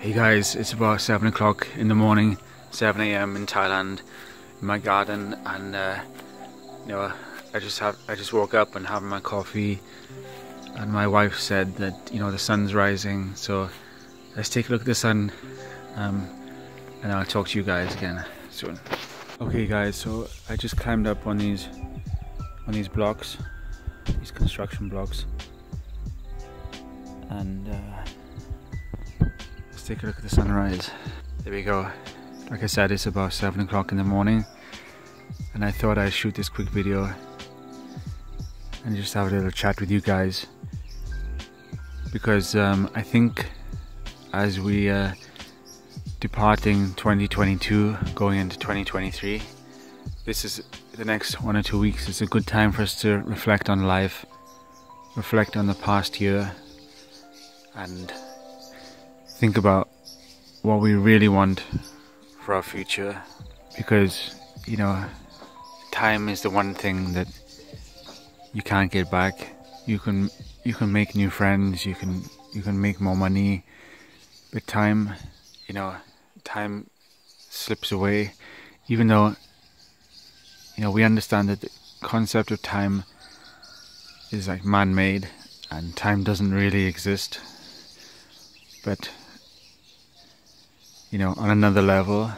Hey guys, it's about 7 o'clock in the morning, 7 a.m. in Thailand, in my garden, and uh, you know, I just have I just woke up and having my coffee, and my wife said that you know the sun's rising, so let's take a look at the sun, um, and I'll talk to you guys again soon. Okay, guys, so I just climbed up on these on these blocks, these construction blocks, and. Uh, take a look at the sunrise. There we go. Like I said, it's about 7 o'clock in the morning and I thought I'd shoot this quick video and just have a little chat with you guys because um, I think as we uh, departing 2022 going into 2023 this is the next one or two weeks it's a good time for us to reflect on life reflect on the past year and think about what we really want for our future. because you know time is the one thing that you can't get back. You can you can make new friends you can you can make more money. But time you know time slips away. Even though you know we understand that the concept of time is like man-made and time doesn't really exist. But you know, on another level.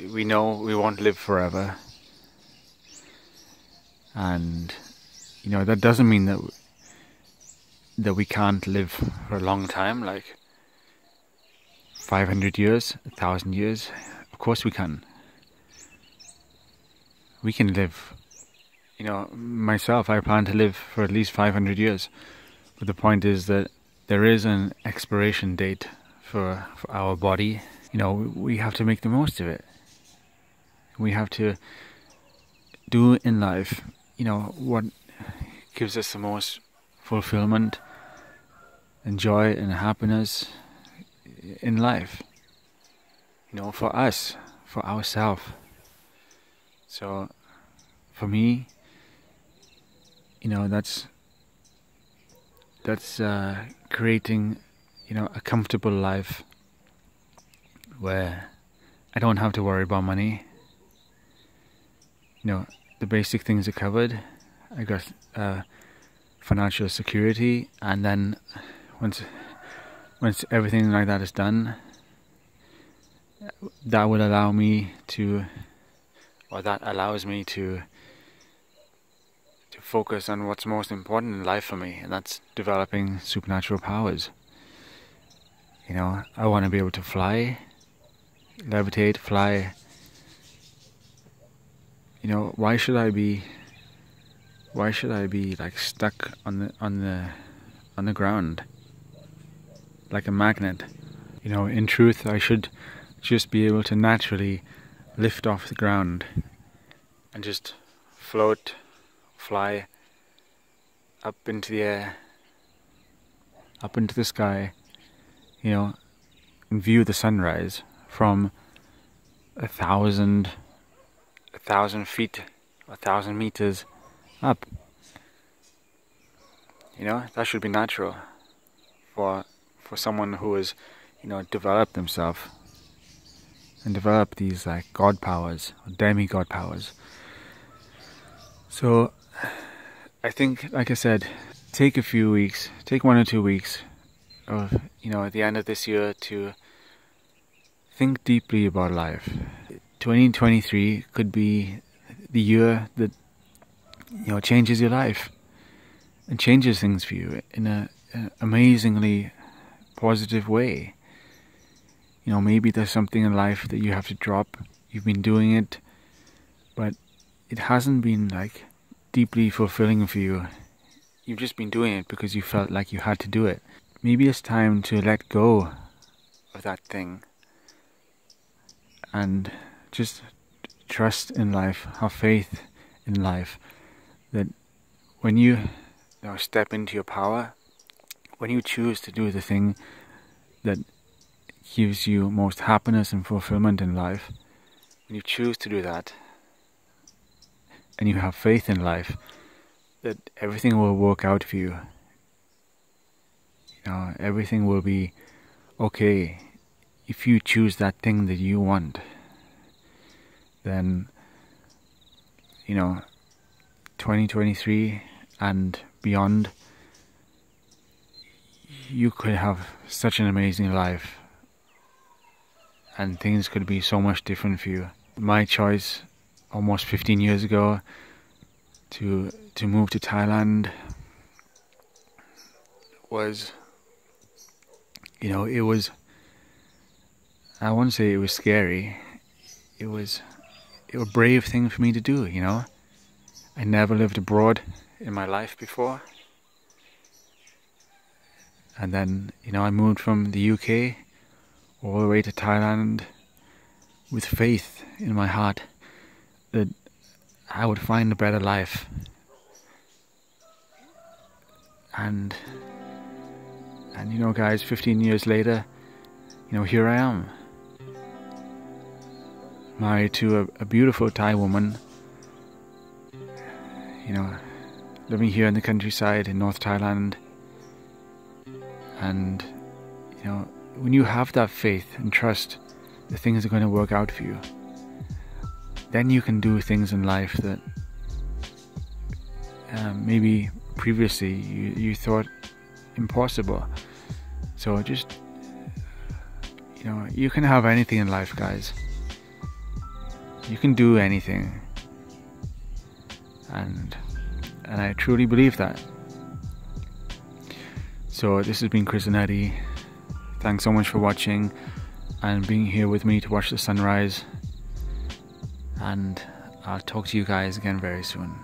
We know we won't live forever. And, you know, that doesn't mean that that we can't live for a long time, like 500 years, 1,000 years. Of course we can. We can live, you know, myself, I plan to live for at least 500 years. But the point is that there is an expiration date for, for our body, you know, we have to make the most of it. We have to do in life, you know, what gives us the most fulfillment and joy and happiness in life. You know, for us, for ourselves. So, for me, you know, that's that's uh, creating you know, a comfortable life where I don't have to worry about money. You know, the basic things are covered. I got uh, financial security, and then once once everything like that is done, that will allow me to, or that allows me to to focus on what's most important in life for me, and that's developing supernatural powers. You know, I want to be able to fly, levitate, fly. You know, why should I be why should I be like stuck on the on the on the ground like a magnet? You know, in truth, I should just be able to naturally lift off the ground and just float, fly up into the air, up into the sky you know, view the sunrise from a thousand, a thousand feet, a thousand meters up. You know, that should be natural for for someone who has, you know, developed themselves and developed these like god powers or demigod powers. So I think like I said, take a few weeks, take one or two weeks of you know at the end of this year to think deeply about life. 2023 could be the year that you know changes your life and changes things for you in a, a amazingly positive way. You know, maybe there's something in life that you have to drop. You've been doing it, but it hasn't been like deeply fulfilling for you. You've just been doing it because you felt like you had to do it maybe it's time to let go of that thing and just trust in life, have faith in life that when you, you know, step into your power, when you choose to do the thing that gives you most happiness and fulfillment in life, when you choose to do that and you have faith in life, that everything will work out for you Know, everything will be okay if you choose that thing that you want. Then, you know, 2023 and beyond, you could have such an amazing life and things could be so much different for you. My choice almost 15 years ago to to move to Thailand was you know it was I wouldn't say it was scary. It was it was a brave thing for me to do you know? I never lived abroad in my life before. And then you know I moved from the UK all the way to Thailand with faith in my heart that I would find a better life. And and you know guys, 15 years later, you know, here I am. Married to a, a beautiful Thai woman. You know, living here in the countryside in North Thailand. And you know, when you have that faith and trust that things are going to work out for you, then you can do things in life that um, maybe previously you, you thought impossible. So just, you know, you can have anything in life, guys. You can do anything. And and I truly believe that. So this has been Chris Zanetti. Thanks so much for watching and being here with me to watch the sunrise. And I'll talk to you guys again very soon.